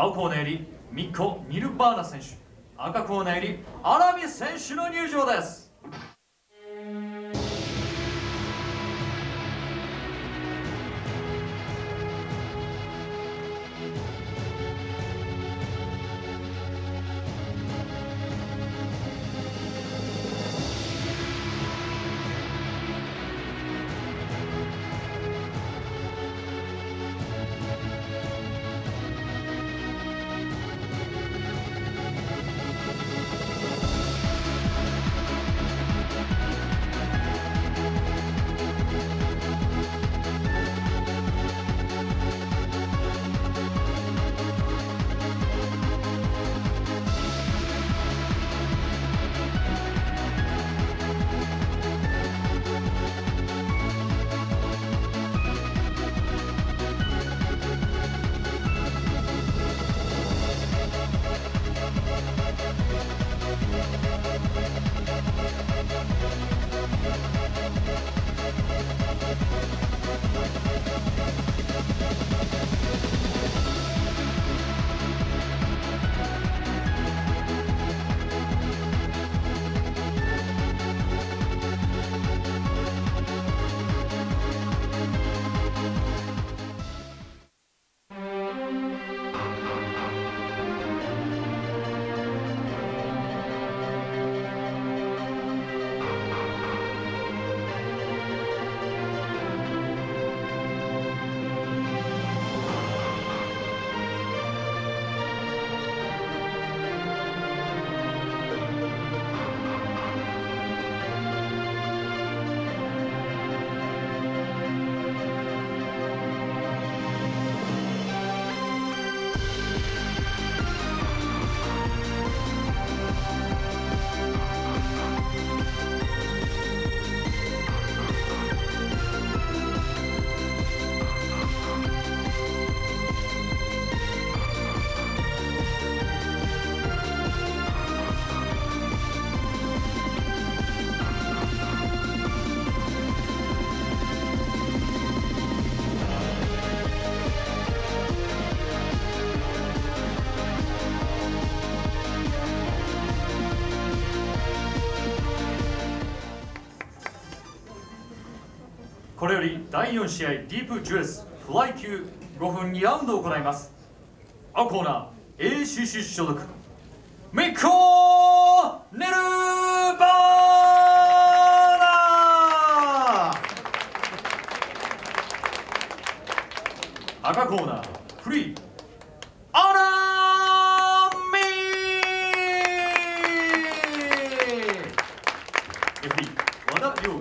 青コーナーよりミッコ・ニルバーナ選手赤コーナーよりアラミ選手の入場です。これより第4試合ディープジュエスフライ級5分2ラウンドを行います。青コーナー ACC 所属。ミッコネルバーナ赤コーナーフリーアナミレフリー和田亮。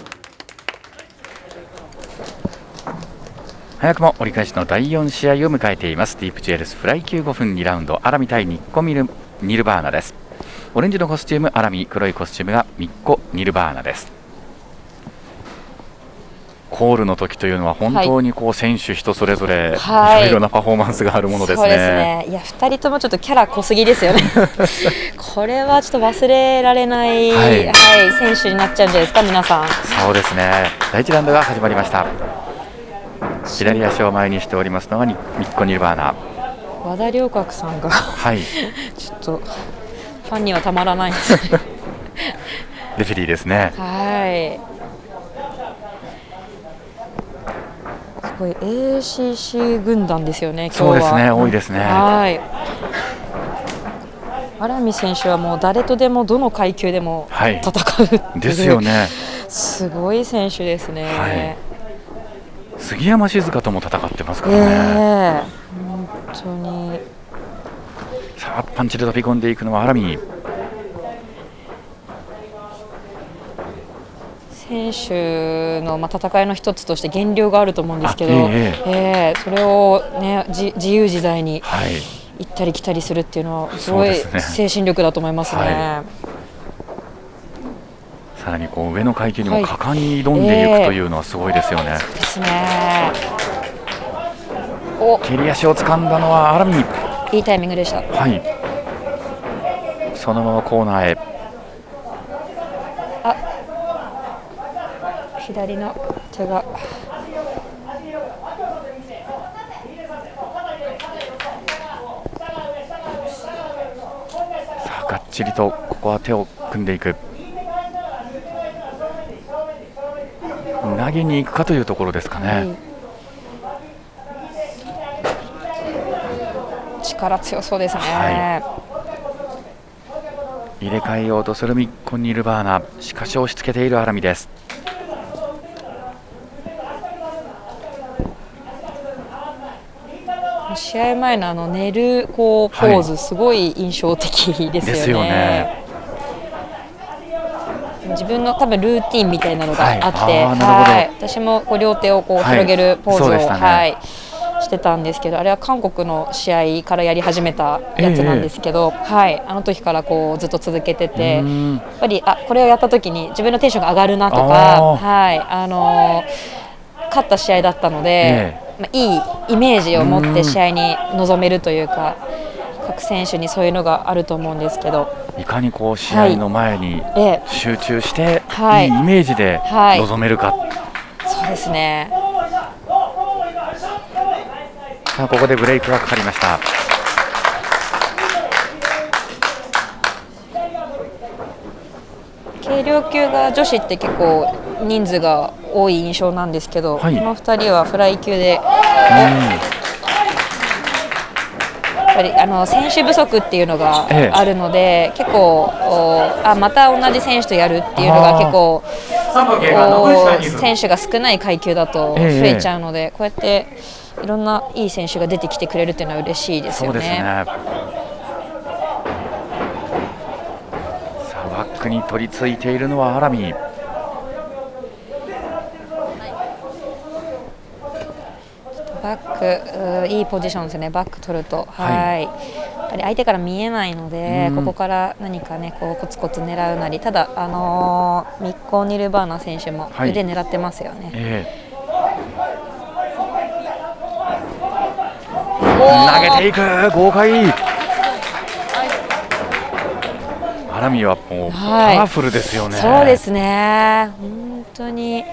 早くも折り返しの第4試合を迎えています。ディープジュエルスフライ級5分2ラウンド。アラミ対ニッコミルニルバーナです。オレンジのコスチュームアラミ黒いコスチュームがミッコニルバーナです。コールの時というのは本当にこう選手人それぞれいはいろいろなパフォーマンスがあるものですそうですね。ね。いや、二人ともちょっとキャラ濃すぎですよね。これはちょっと忘れられない、ははいい、選手になっちゃうんじゃないですか、皆さん。そうですね。第1ラウンドが始まりました。左足を前にしておりますのがニミッコニルバーナ。和田良角さんがはい。ちょっとファンにはたまらないですね。レフェリーですね。はい。すごい ACC 軍団ですよね。今日はそうですね。多いですね。はい。荒見選手はもう誰とでもどの階級でもはい戦うっていうですよね。すごい選手ですね。はい杉山静香とも戦ってますかえらね。え本当にさあパンチで飛び込んでいくのはアラ選手のまあ戦いの一つとして減量があると思うんですけど、あえええそれをねじ自由自在にはい。行ったり来たりするっていうのはすごい精神力だと思いますね。はさらにこう上の階級にはいも果敢に挑んでいくというのはすごいですよね。ですね。お蹴り足を掴んだのはアラミ。いいタイミングでした。はい。そのままコーナーへ。左の手が。ちりとここは手を組んでいく。投げに行くかというところですかね、はい、力強そうですね、はい、入れ替えようとするミッコ・ニルバーナしかし押し付けているアラミです試合前のあの寝るこうポーズ、すごい印象的ですよね。ね。自分の多分ルーティンみたいなのがあって、はい、私もこう両手をこう広げるポーズを、はい、ね。はい、してたんですけどあれは韓国の試合からやり始めたやつなんですけど、えー、はい、あの時からこうずっと続けててやっぱりあこれをやった時に自分のテンションが上がるなとか、はい。あのー、勝った試合だったので。えーまあ、いいイメージを持って試合に臨めるというか、各選手にそういうのがあると思うんですけど。いかにこう試合の前に集中して、はい、いいイメージで臨めるか、はいそうですね。さあここでブレイクがかかりました。軽量級が女子って結構人数が多い印象なんですけど、はい、この2人はフライ級で、やっぱりあの選手不足っていうのがあるので、ええ、結構あまた同じ選手とやるっていうのが結構選手が少ない階級だと増えちゃうので、え、こうやっていろんないい選手が出てきてくれるっていうのは嬉しいですよね。ね。さあバックに取り付いているのはアラミ。バックいいポジションですね、バック取ると、はい。やっぱり相手から見えないので、ここから何かねこうコツコツ狙うなり、ただ、あのー、ミッコー・ニルバーナ選手も腕狙ってますよね。はいえー、投げていく、豪快。アラミはもうパワフルですよね。そうですね。本当に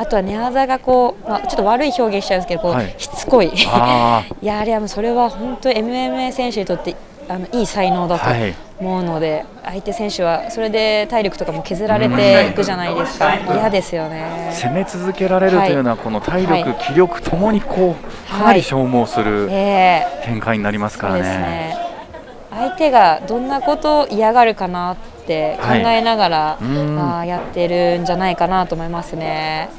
あとは寝技がこう、まあ、ちょっと悪い表現しちゃうんですけどこう、はい、しつこい。いやあれはそれは本当 MMA 選手にとってあのいい才能だと思うので、はい、相手選手はそれで体力とかも削られていくじゃないですか、嫌ですよね。攻め続けられるというのは、この体力、気力ともにこうかなり消耗する展開になりますからね。ね。相手がどんなことを嫌がるかなって考えながら、はい、あやってるんじゃないかなと思いますね。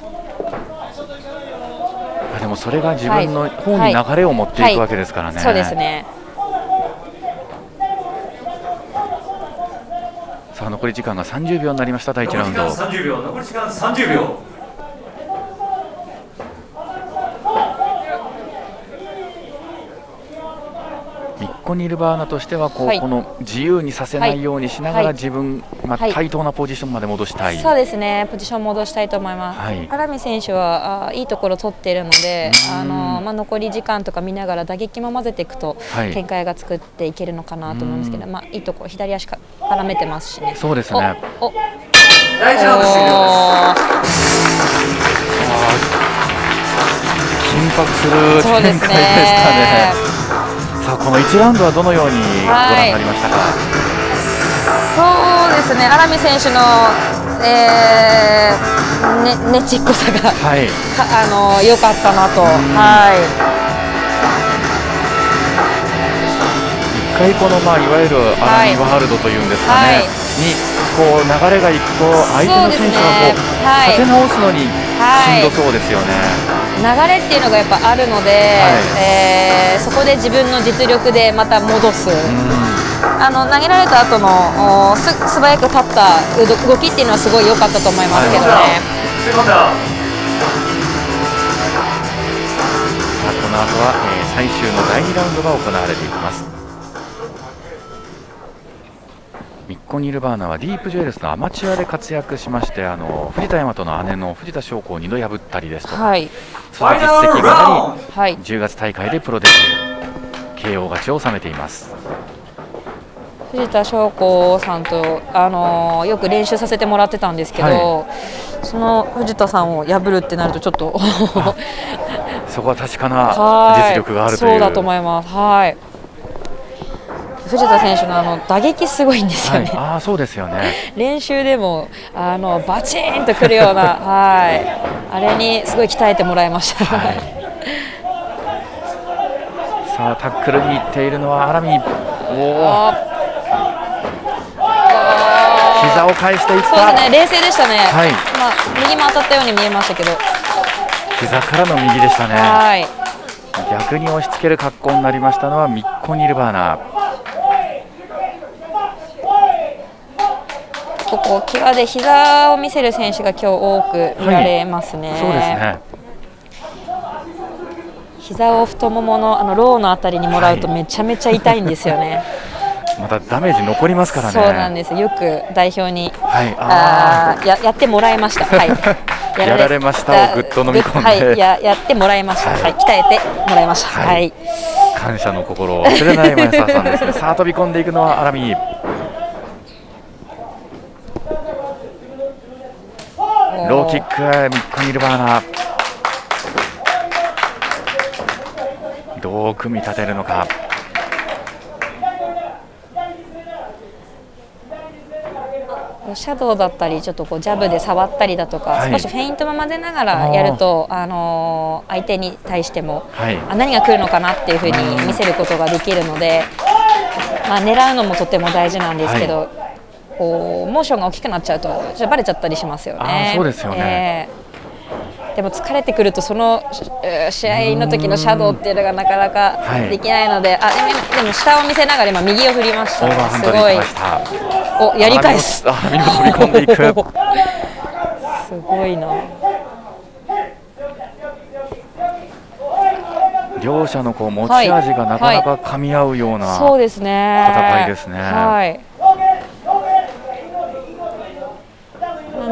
でもそれが自分の方に流れを持っていくわけですからね。そうですねさあ残り時間が30秒になりました第1ラウンド。30秒残り時間30秒。コニルバーナとしてはこう、はい、この自由にさせないようにしながら自分、まあ、対等なポジションまで戻したい、そうですねポジション戻したいと思います、はい、荒見選手はあいいところ取っているのであの、まあ、残り時間とか見ながら打撃も混ぜていくと、展開が作っていけるのかなと思うんですけど、まあ、いいところ左足か絡めてますしね。そうですね。お第1ラウンド終了緊迫する展開でしたね。の1ラウンドはどのようにご覧になりましたか、はい、そうですね、荒見選手の、えー、ねねちっこさが、はい、あの良かったなと。はい。一回この、まあ、いわゆるアラミワールドというんですかね、はい、にこう流れがいくと相手の選手がこう、立て直すのにしんどそうですよね。流れっていうのがやっぱあるので、はい、えー、そこで自分の実力でまた戻す、あの投げられた後のす素早く立った動きっていうのはすごい良かったと思いますけどね。はい、この後は、えー、最終の第2ラウンドが行われていきます。ミッコ・ニルバーナはディープジュエルスのアマチュアで活躍しましてあの藤田大和の姉の藤田翔子を2度破ったりですとか、はい、その実績があり、はい、10月大会でプロデビュー KO 勝ちを収めています。藤田翔子さんと、あのよく練習させてもらってたんですけど、はい、その藤田さんを破るってなるとちょっと。そこは確かな 実力があるという。そうだと思います。はい藤田選手のあの打撃すごいんですよね。はい、あそうですよね。練習でもあのバチンとくるような はい。あれにすごい鍛えてもらいました。はい、さあタックルに行っているのはアラミ。おお。膝を返していった。そうですね冷静でしたね、はい、まあ、右も当たったように見えましたけど。膝からの右でしたね。はい。逆に押し付ける格好になりましたのはミッコ・ニルバーナここ怪我で膝を見せる選手が今日多く見られますね、はい、そうですね膝を太もものあのローのあたりにもらうとめちゃめちゃ痛いんですよね、はいまたダメージ残りますからね。そうなんです。よく代表に、はい、ああややってもらいました。はい。やられましたをぐっと飲み込んで、はい、ややってもらいました。はい、はい、鍛えてもらいました。はい。はい、感謝の心を忘れない前澤さんですね。さあ飛び込んでいくのはアラミ。ローキックミッコニルバーナ。どう組み立てるのか。シャドウだったりちょっとこうジャブで触ったりだとか、はい、少しフェイントも混ぜながらやるとあの相手に対しても、はい、あ何が来るのかなっていうふうに見せることができるので、まあ、狙うのもとても大事なんですけど、はい、こうモーションが大きくなっちゃうとちょバレちゃったりしますよね。そうですよね、えーでも疲れてくるとその試合の時のシャドウっていうのがなかなかできないので、あでもでも下を見せながら今右を振りました、ね、すごい。おやり返す。あ見事に飛び込んでいく。すごいな。両者のこう持ち味がなかなか噛み合うような、はい、そうですね。戦いですね。はい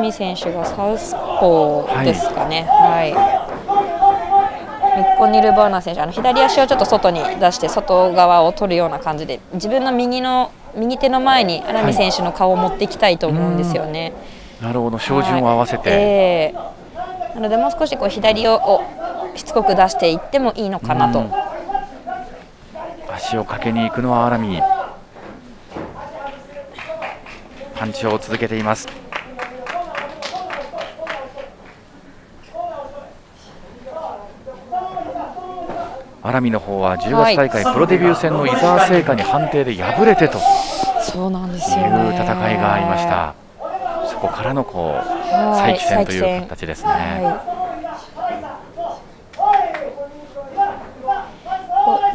波選手がサウスポーですかね。はい、はい、ミッコ・ニルバーナ選手あの左足をちょっと外に出して外側を取るような感じで自分の右の右手の前に荒見選手の顔を持っていきたいと思うんですよね。はい、なるほど。照準を合わせて、はい、えー、なのでもう少しこう左をしつこく出していってもいいのかなと。足をかけに行くのはアラミ。パンチを続けていますアラミの方は10月大会プロデビュー戦の伊沢製菓に判定で敗れてと。そうなんですよ、ね、いう戦いがありました。そこからのこう再起戦という形ですね、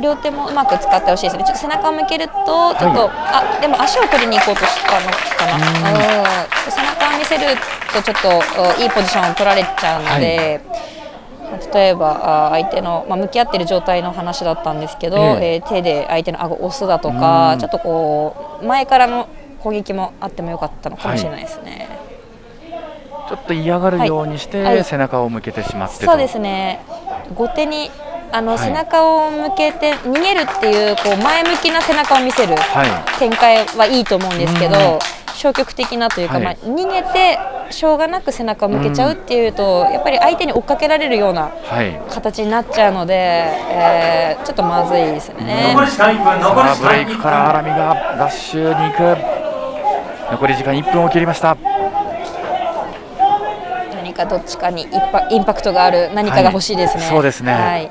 両手もうまく使ってほしいですね。ちょっと背中を向けると、ちょっと、はい、あ、でも足を取りに行こうとしたのかな。背中を見せると、ちょっといいポジションを取られちゃうので。はい例えば相手の、まあ、向き合っている状態の話だったんですけど、ええ。ー、手で相手の顎を押すだとか、ちょっとこう前からの攻撃もあってもよかったのかもしれないですね。はい、ちょっと嫌がるようにして、はい、背中を向けてしまってそうですね。後手にあの、背中を向けて逃げるっていうこう前向きな背中を見せる展開はいいと思うんですけど、消極的なというか、まあ、逃げてしょうがなく背中を向けちゃうっていうと、やっぱり相手に追っかけられるような形になっちゃうので、えー、ちょっとまずいですね。残り時間1分残りブレイクからアラミがラッシュに行く。残り時間1分を切りました。何かどっちかにインパインパクトがある何かが欲しいですね、はい、そうですね、はい、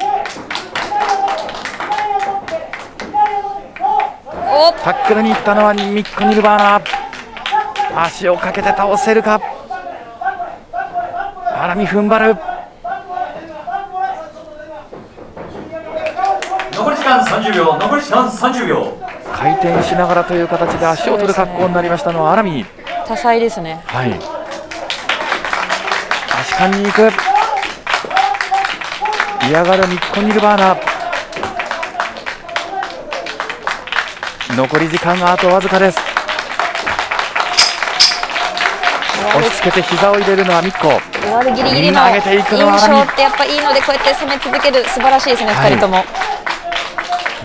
タックルに行ったのはミッコ・ニルバーナ足をかけて倒せるか荒見踏ん張る残り時間30秒。残り時間30秒。回転しながらという形で足を取る格好になりましたのは荒見多彩ですね。はい。足換に行く。嫌がるミッコ・ニルバーナ残り時間があとわずかです押し付けて膝を入れるのはミッコ終わるギリギリの優勝ってやっぱいいのでこうやって攻め続ける素晴らしいですね、はい、2人とも。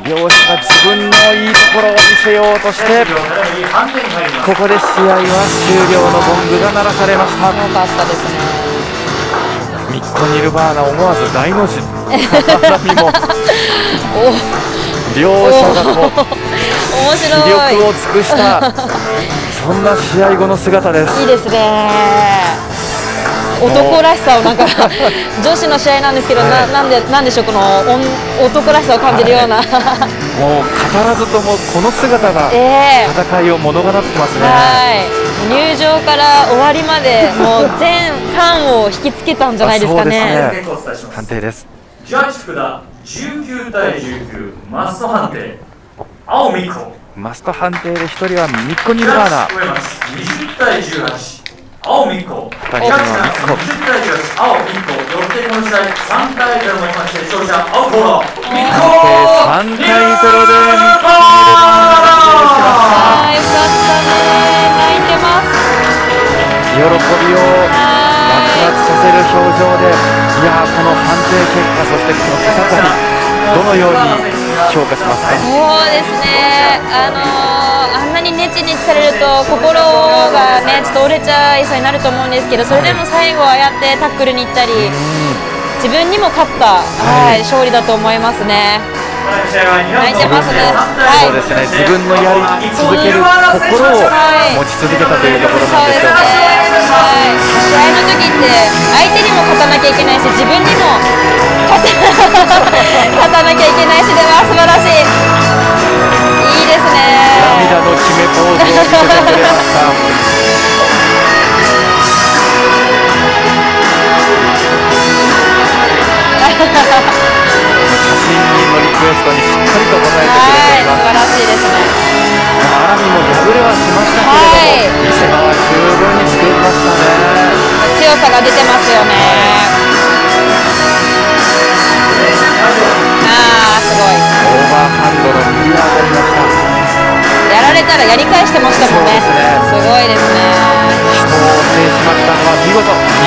両者が自分のいいところを見せようとしてここで試合は終了のゴングが鳴らされました。よかったですね。ミッコ・ニルバーナ思わず大の字。両者がもう気い。力を尽くしたそんな試合後の姿です。いいですね。男らしさをなんか 女子の試合なんですけど、ななんでなんでしょうこのおん男らしさを感じるような、もう語らずともこの姿がええ。戦いを物語ってますね、はい。入場から終わりまでもう全ファンを引きつけたんじゃないですかね。あそうです結構お伝えします。判定です。ジャッジ福田19対19マスト判定。青美子マスト判定で一人はミッコ・ニジルバーナャッジ終えます20対18青美子二人目の美子ジャッジ20対18青美子よってこの試合3対0をもち勝者青コーナー美子判定3対0でミッコ・ニルバーナよかったね泣いてます。喜びを爆発させる表情でいやーこの判定結果そしてこの戦いどのように評価しますか？そうですね、あのーあんなにネチネチされると心がねちょっと折れちゃいそうになると思うんですけどそれでも最後ああやってタックルに行ったり自分にも勝った、はい、勝利だと思いますね。泣いてますね。はいそうですね。自分のやり続ける心を持ち続けたというところなんでしょうかはい、試合の時って相手にも勝たなきゃいけないし自分にも勝て勝たなきゃいけないしでは素晴らしい。いいですね。涙の決めポーズを見せてくれました写真にのリクエストにしっかりと答えはいてくれています。素晴らしいですね。アラミも敗れはしましたけれども、見せ場はさが出てますよね。ああすごい。オーバーハンドの右が当たりましたやられたらやり返してましたもんね、ね、すごいですね。人を制しましたのは見事。